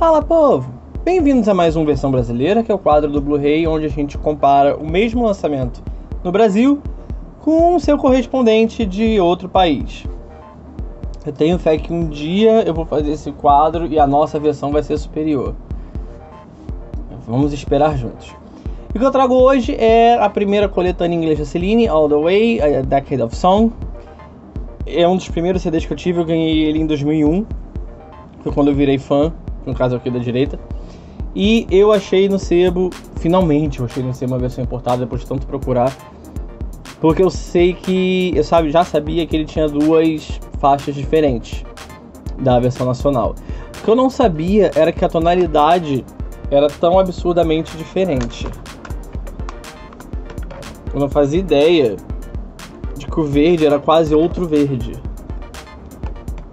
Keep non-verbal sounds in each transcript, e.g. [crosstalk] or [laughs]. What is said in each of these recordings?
Fala povo! Bem-vindos a mais uma versão brasileira, que é o quadro do Blu-ray, onde a gente compara o mesmo lançamento no Brasil com seu correspondente de outro país. Eu tenho fé que um dia eu vou fazer esse quadro e a nossa versão vai ser superior. Vamos esperar juntos. O que eu trago hoje é a primeira coletânea em inglês da Celine, All the Way, A Decade of Song. É um dos primeiros CDs que eu tive, eu ganhei ele em 2001, foi quando eu virei fã, no caso aqui da direita. E eu achei no sebo, finalmente eu achei no sebo uma versão importada depois de tanto procurar. Porque eu sei que, eu sabe, já sabia que ele tinha duas faixas diferentes da versão nacional. O que eu não sabia era que a tonalidade era tão absurdamente diferente. Eu não fazia ideia de que o verde era quase outro verde.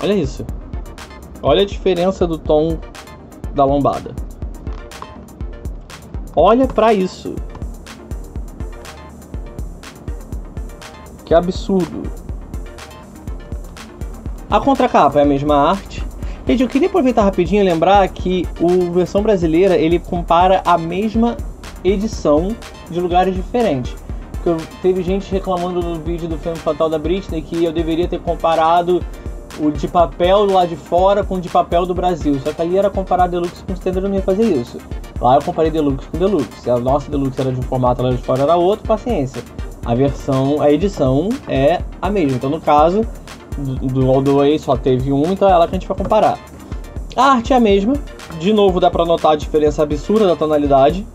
Olha isso. Olha a diferença do tom da lombada. Olha para isso. Que absurdo. A contracapa é a mesma arte. Gente, eu queria aproveitar rapidinho e lembrar que o versão brasileira ele compara a mesma edição de lugares diferentes. Porque teve gente reclamando no vídeo do filme Fatal da Britney que eu deveria ter comparado o de papel lá de fora com o de papel do Brasil. Só que ali era comparar Deluxe com Standard, eu não ia fazer isso. Lá eu comparei Deluxe com Deluxe. A nossa Deluxe era de um formato, lá de fora era outro, paciência. A versão, a edição é a mesma. Então no caso do, All The Way só teve um, então é ela que a gente vai comparar. A arte é a mesma. De novo dá pra notar a diferença absurda da tonalidade.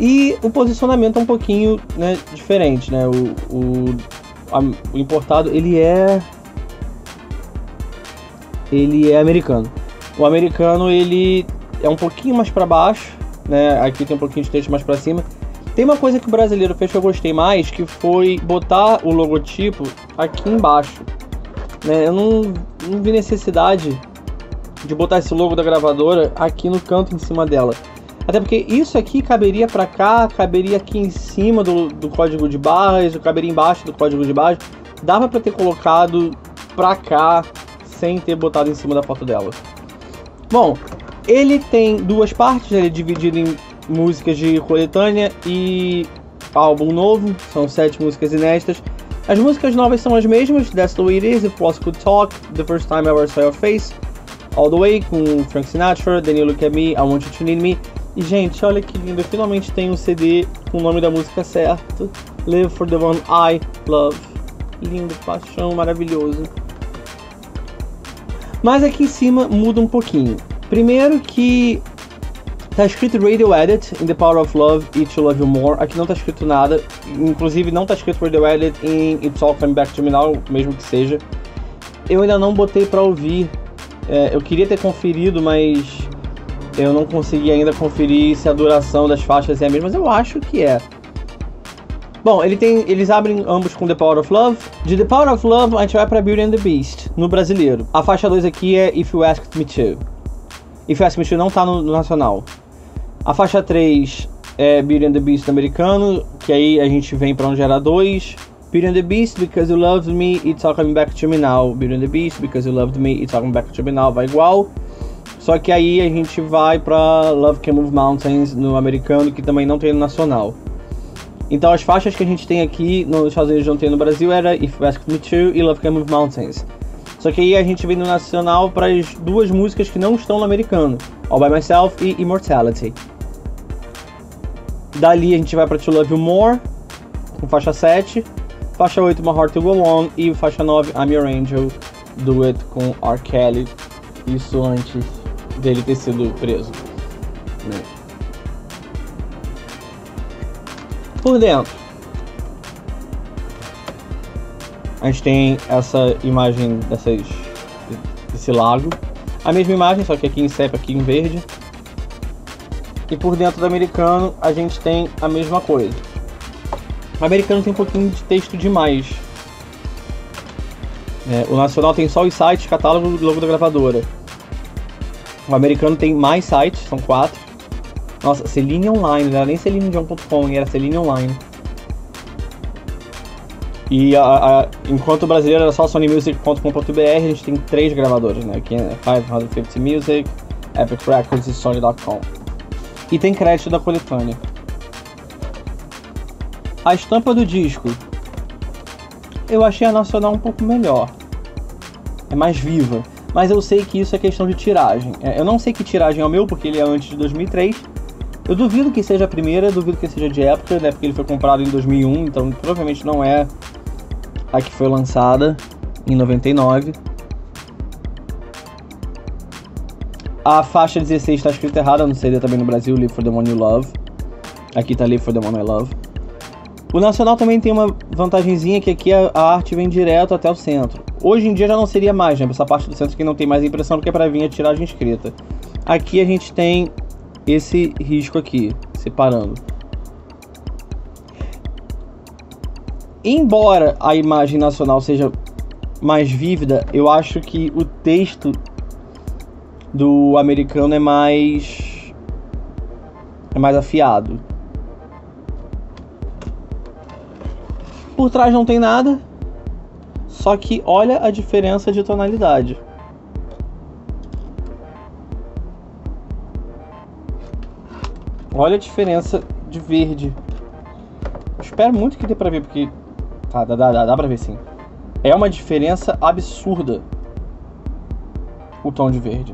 E o posicionamento é um pouquinho né, diferente, né? O, o, a, o importado, ele é ele é americano. O americano ele é um pouquinho mais para baixo, né? Aqui tem um pouquinho de texto mais para cima. Tem uma coisa que o brasileiro fez que eu gostei mais, que foi botar o logotipo aqui embaixo. Né? Eu não, não vi necessidade de botar esse logo da gravadora aqui no canto em cima dela. Até porque isso aqui caberia para cá, caberia aqui em cima do, do código de barras, caberia embaixo do código de barras. Dava para ter colocado pra cá, sem ter botado em cima da foto dela. Bom, ele tem duas partes, ele é dividido em músicas de coletânea e álbum novo, são sete músicas inéditas. As músicas novas são as mesmas, That's the Way It Is, If Was Could Talk, The First Time I Ever Saw Your Face, All the Way com Frank Sinatra, Then You Look At Me, I Want You To Need Me. E gente, olha que lindo, finalmente tenho um CD com o nome da música certo, Live For The One I Love. Lindo, paixão, maravilhoso. Mas aqui em cima muda um pouquinho. Primeiro que tá escrito Radio Edit in The Power of Love e To Love You More. Aqui não tá escrito nada. Inclusive não tá escrito Radio Edit em It's All Coming Back to Me Now, mesmo que seja. Eu ainda não botei pra ouvir. É, eu queria ter conferido, mas eu não consegui ainda conferir se a duração das faixas é a mesma, mas eu acho que é. Bom, ele tem, eles abrem ambos com The Power of Love. De The Power of Love, a gente vai pra Beauty and the Beast, no brasileiro. A faixa 2 aqui é If You Asked Me To. If You Asked Me To não tá no, no nacional. A faixa 3 é Beauty and the Beast americano, que aí a gente vem pra onde era 2. Beauty and the Beast, Because You Loved Me, It's All Coming Back to Me Now. Beauty and the Beast, Because You Loved Me, It's All Coming Back to Me Now, vai igual. Só que aí a gente vai pra Love Can Move Mountains no americano, que também não tem no nacional. Então as faixas que a gente tem aqui nos Estados Unidos não tem no Brasil era If You Ask Me To e Love Can Move Mountains. Só que aí a gente vem no nacional para as duas músicas que não estão no americano, All By Myself e Immortality. Dali a gente vai para To Love You More, com faixa 7, faixa 8 My Heart To Go On e faixa 9 I'm Your Angel, duet com R. Kelly, isso antes dele ter sido preso. Né? Por dentro, a gente tem essa imagem dessas, desse lago. A mesma imagem, só que aqui em CEP, aqui em verde. E por dentro do americano a gente tem a mesma coisa. O americano tem um pouquinho de texto demais. É, o nacional tem só os sites, catálogo e logo da gravadora. O americano tem mais sites, são quatro. Nossa, Celine Online, não era nem CelineJohn.com, era Celine Online. E a, a, enquanto o brasileiro era só sonymusic.com.br, a gente tem três gravadores, né? Aqui é 550 Music, Epic Records e Sony.com. E tem crédito da coletânea. A estampa do disco, eu achei a nacional um pouco melhor. É mais viva. Mas eu sei que isso é questão de tiragem. É, eu não sei que tiragem é o meu, porque ele é antes de 2003. Eu duvido que seja a primeira, duvido que seja de época, né? Porque ele foi comprado em 2001, então provavelmente não é a que foi lançada em 99. A faixa 16 está escrita errada no CD também no Brasil, Live for the One You Love. Aqui tá Live for the One I Love. O Nacional também tem uma vantagenzinha que aqui a, a, arte vem direto até o centro. Hoje em dia já não seria mais, né? Essa parte do centro que não tem mais impressão porque é para vir a tiragem escrita. Aqui a gente tem esse risco aqui, separando. Embora a imagem nacional seja mais vívida, eu acho que o texto do americano é mais é mais afiado. Por trás não tem nada, só que olha a diferença de tonalidade. Olha a diferença de verde. espero muito que dê pra ver, porque. Tá, dá, dá, dá, pra ver sim. É uma diferença absurda o tom de verde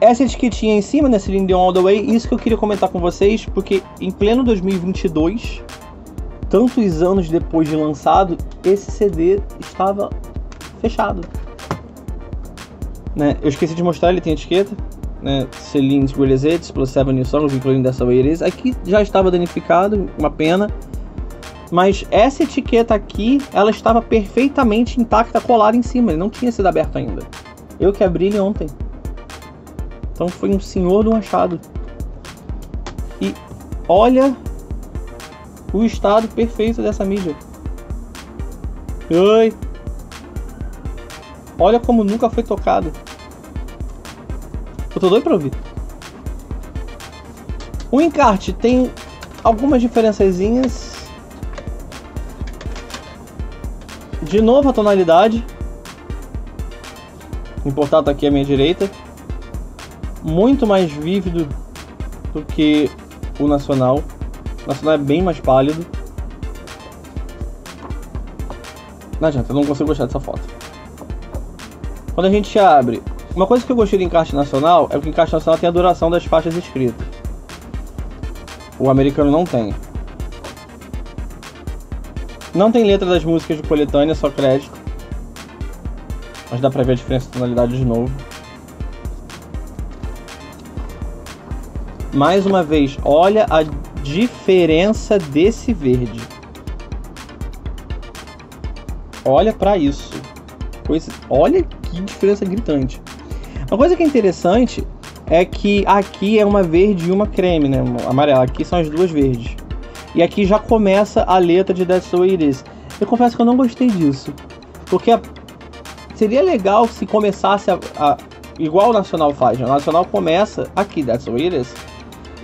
essa etiquetinha em cima, né, Celine All The Way, isso que eu queria comentar com vocês, porque em pleno 2022, tantos anos depois de lançado, esse CD estava fechado. Né, eu esqueci de mostrar, ele tem etiqueta, né, Greatest Hits, plus 7 new songs, That's The Way It Is. Aqui já estava danificado, uma pena. Mas essa etiqueta aqui, ela estava perfeitamente intacta, colada em cima, ele não tinha sido aberto ainda. Eu que abri ele ontem. Então foi um senhor do achado. E olha o estado perfeito dessa mídia. Oi. Olha como nunca foi tocado. Eu tô doido pra ouvir. O encarte tem algumas diferençazinhas. De novo a tonalidade. Importado aqui à minha direita muito mais vívido do que o nacional. O nacional é bem mais pálido. Não adianta, eu não consigo gostar dessa foto. Quando a gente abre, uma coisa que eu gostei do encaixe nacional é que o encaixe nacional tem a duração das faixas escritas. O americano não tem. Não tem letra das músicas de coletânea, só crédito. Mas dá pra ver a diferença de tonalidade de novo. Mais uma vez, olha a diferença desse verde. Olha para isso. Coisa, olha que diferença gritante. Uma coisa que é interessante é que aqui é uma verde e uma creme, né? Amarela. Aqui são as duas verdes. E aqui já começa a letra de That's the It Is. Eu confesso que eu não gostei disso. Porque seria legal se começasse a, a... igual o Nacional faz. Né? O Nacional começa aqui, That's the It Is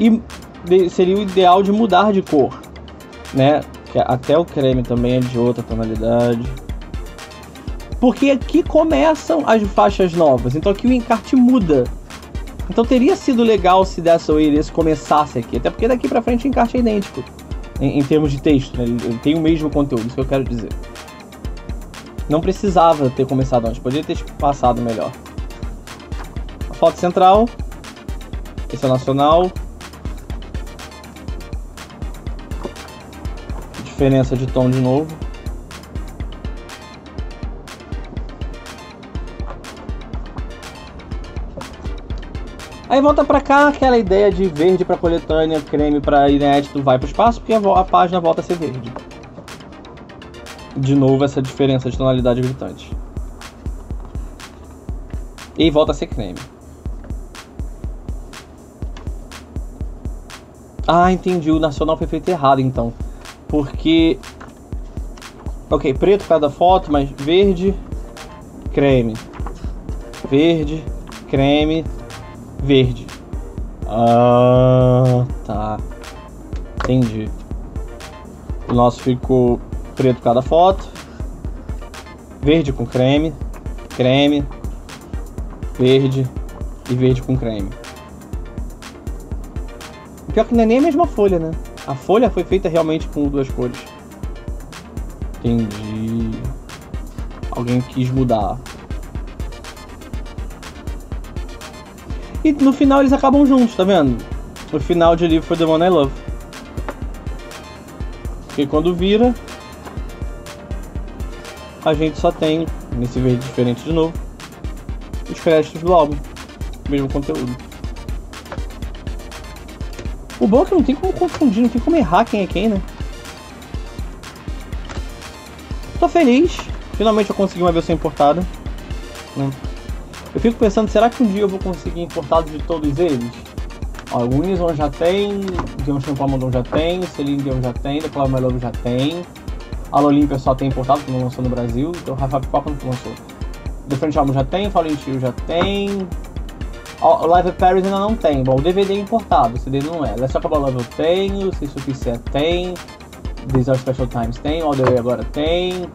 e seria o ideal de mudar de cor, né? Que até o creme também é de outra tonalidade. Porque aqui começam as faixas novas, então aqui o encarte muda. Então teria sido legal se dessa Oasis começasse aqui, até porque daqui para frente o encarte é idêntico em, em termos de texto, né? ele, tem o mesmo conteúdo, isso que eu quero dizer. Não precisava ter começado antes, poderia ter passado melhor. A foto central, esse é nacional, diferença de tom de novo. Aí volta pra cá aquela ideia de verde pra coletânea, creme pra inédito vai pro espaço, porque a, página volta a ser verde. De novo essa diferença de tonalidade gritante. E volta a ser creme. Ah, entendi. O nacional foi feito errado então. Porque. Ok, preto cada foto, mas verde, creme. Verde, creme, verde. Ah, tá. Entendi. O nosso ficou preto cada foto. Verde com creme, creme, verde, e verde com creme. Pior que não é nem a mesma folha, né? A folha foi feita realmente com duas cores. Entendi. Alguém quis mudar. E no final eles acabam juntos, tá vendo? No final de Live for the One I Love. Porque quando vira, a gente só tem, nesse verde diferente de novo, os créditos do álbum. Mesmo conteúdo. O bom é que não tem como confundir, não tem como errar quem é quem, né? Tô feliz. Finalmente eu consegui uma versão importada. Né? Eu fico pensando, será que um dia eu vou conseguir importado de todos eles? Ó, o Unison já tem, Dion Champamondon já tem, Celine Dion já tem, My Love já tem. A Olympia só tem importado, que não lançou no Brasil. Então Rafa Pipoca não lançou. The French Album já tem, Fallen Chill já tem. O Live Paris ainda não tem. Bom, o DVD é importado, o CD não é. Let's Talk About Love eu tenho, Se Suficiente tem. These Are Special Times tem, All The Way agora tem.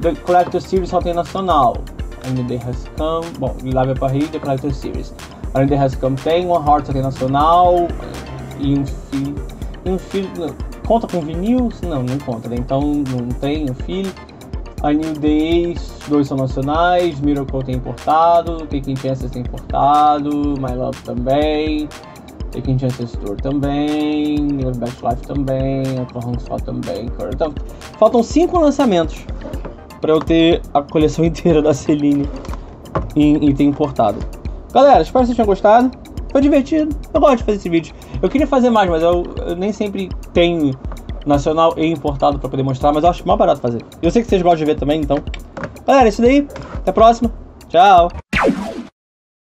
The Collector Series só tem nacional. A New Day Has Come. Bom, Live at Paris, The Collector Series. A New Day Has Come tem, One Heart só tem nacional. E um filho. Um filho. Conta com vinil? Não, não conta, né? Então não tem um filho. A New Days, dois são nacionais, Miracle tem importado, Taking Chances tem importado, My Love também, Taking Chances Tour também, Live Best Life também, Oklahoma Spot também. Então, faltam cinco lançamentos para eu ter a coleção [laughs] inteira da Celine e, e ter importado. Galera, espero que vocês tenham gostado. Foi divertido. Eu gosto de fazer esse vídeo. Eu queria fazer mais, mas eu, eu nem sempre tenho nacional e importado para poder mostrar, mas eu acho mais barato fazer. Eu sei que vocês gostam de ver também, então. Galera, é isso daí. Até a próxima. Tchau.